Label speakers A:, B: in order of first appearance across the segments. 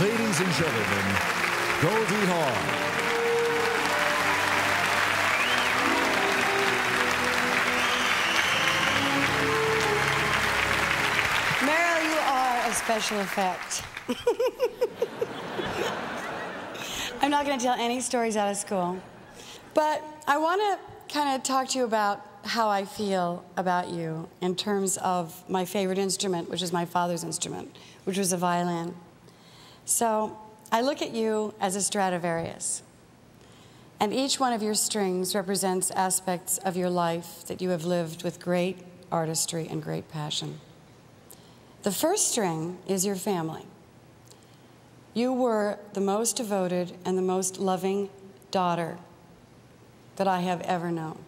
A: Ladies and gentlemen, Goldie Hawn.
B: Meryl, you are a special effect. I'm not going to tell any stories out of school. But I want to kind of talk to you about how I feel about you in terms of my favorite instrument, which is my father's instrument, which was a violin. So I look at you as a Stradivarius. And each one of your strings represents aspects of your life that you have lived with great artistry and great passion. The first string is your family. You were the most devoted and the most loving daughter that I have ever known.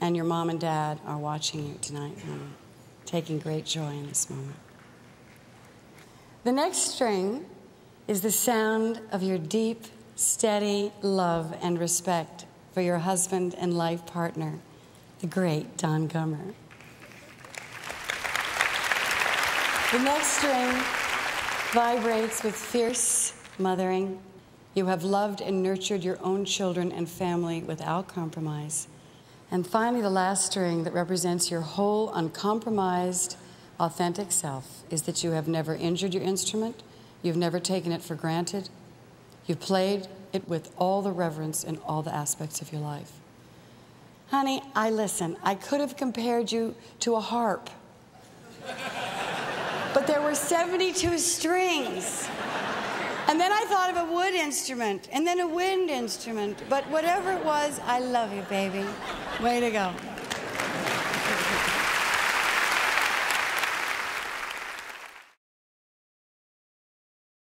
B: And your mom and dad are watching you tonight and taking great joy in this moment. The next string is the sound of your deep, steady love and respect for your husband and life partner, the great Don Gummer. The next string vibrates with fierce mothering. You have loved and nurtured your own children and family without compromise. And finally, the last string that represents your whole uncompromised, authentic self is that you have never injured your instrument, you've never taken it for granted, you've played it with all the reverence in all the aspects of your life. Honey, I listen. I could have compared you to a harp but there were 72 strings. And then I thought of a wood instrument, and then a wind instrument. But whatever it was, I love you, baby. Way to go.